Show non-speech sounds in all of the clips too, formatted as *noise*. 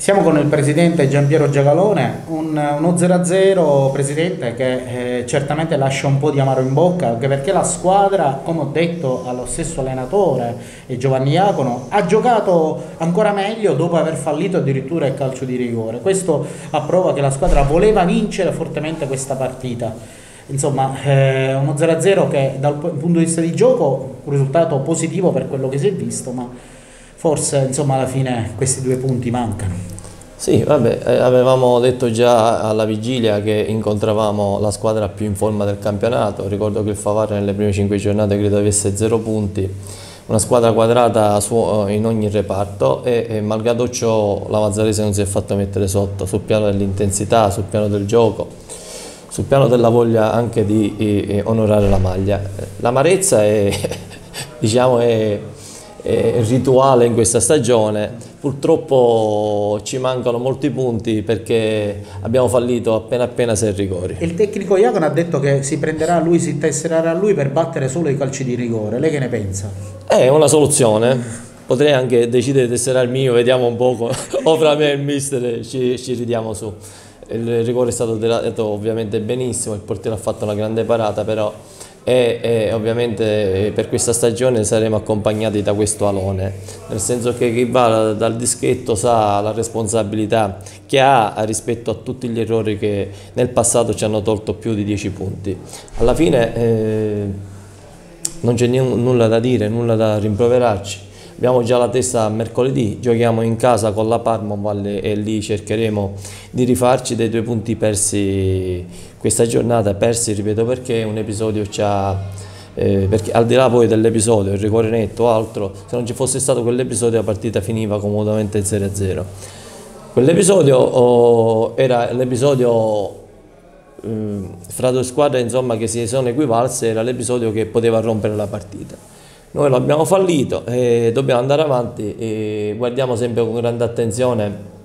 Siamo con il presidente Giampiero Giagalone, un, uno 0-0 presidente che eh, certamente lascia un po' di amaro in bocca, anche perché la squadra, come ho detto allo stesso allenatore Giovanni Iacono, ha giocato ancora meglio dopo aver fallito addirittura il calcio di rigore. Questo a prova che la squadra voleva vincere fortemente questa partita. Insomma, eh, uno 0-0 che dal punto di vista di gioco un risultato positivo per quello che si è visto, ma forse insomma alla fine questi due punti mancano. Sì, vabbè, eh, avevamo detto già alla vigilia che incontravamo la squadra più in forma del campionato, ricordo che il Favara nelle prime cinque giornate credo avesse zero punti, una squadra quadrata su, in ogni reparto e, malgrado ciò la Mazzarese non si è fatto mettere sotto sul piano dell'intensità, sul piano del gioco, sul piano della voglia anche di eh, onorare la maglia. L'amarezza è, *laughs* diciamo, è eh, rituale in questa stagione. Purtroppo ci mancano molti punti perché abbiamo fallito appena appena sei rigori. Il tecnico Iacono ha detto che si prenderà lui, si tesserà lui per battere solo i calci di rigore. Lei che ne pensa? È una soluzione. Potrei anche decidere di tesserare il mio, vediamo un po', o fra me e il mister ci, ci ridiamo su. Il rigore è stato dato ovviamente benissimo, il portiere ha fatto una grande parata, però e, e, ovviamente eh, per questa stagione saremo accompagnati da questo alone, nel senso che chi va dal dischetto sa la responsabilità che ha rispetto a tutti gli errori che nel passato ci hanno tolto più di 10 punti. Alla fine eh, non c'è nulla da dire, nulla da rimproverarci. Abbiamo già la testa mercoledì, giochiamo in casa con la Parma e lì cercheremo di rifarci dei due punti persi questa giornata, persi ripeto perché un episodio ci ha eh, perché al di là poi dell'episodio, il rigore netto o altro, se non ci fosse stato quell'episodio la partita finiva comodamente 0-0. Quell'episodio oh, era l'episodio eh, fra due squadre insomma, che si sono equivalse, era l'episodio che poteva rompere la partita. Noi l'abbiamo fallito e dobbiamo andare avanti e guardiamo sempre con grande attenzione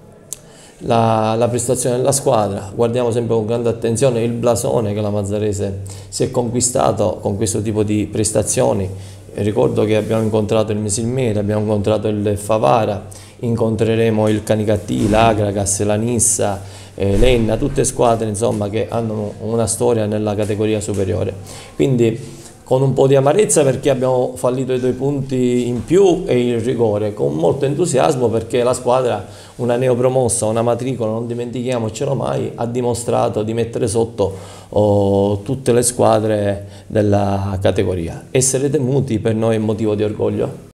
la, la, prestazione della squadra, guardiamo sempre con grande attenzione il blasone che la Mazzarese si è conquistato con questo tipo di prestazioni. Ricordo che abbiamo incontrato il Mesilmere, abbiamo incontrato il Favara, incontreremo il Canicattì, l'Agragas, la Nissa, eh, l'Enna, tutte squadre insomma, che hanno una storia nella categoria superiore. Quindi con un po' di amarezza perché abbiamo fallito i due punti in più e il rigore, con molto entusiasmo perché la squadra, una neopromossa, una matricola, non dimentichiamocelo mai, ha dimostrato di mettere sotto oh, tutte le squadre della categoria. Essere temuti per noi è motivo di orgoglio.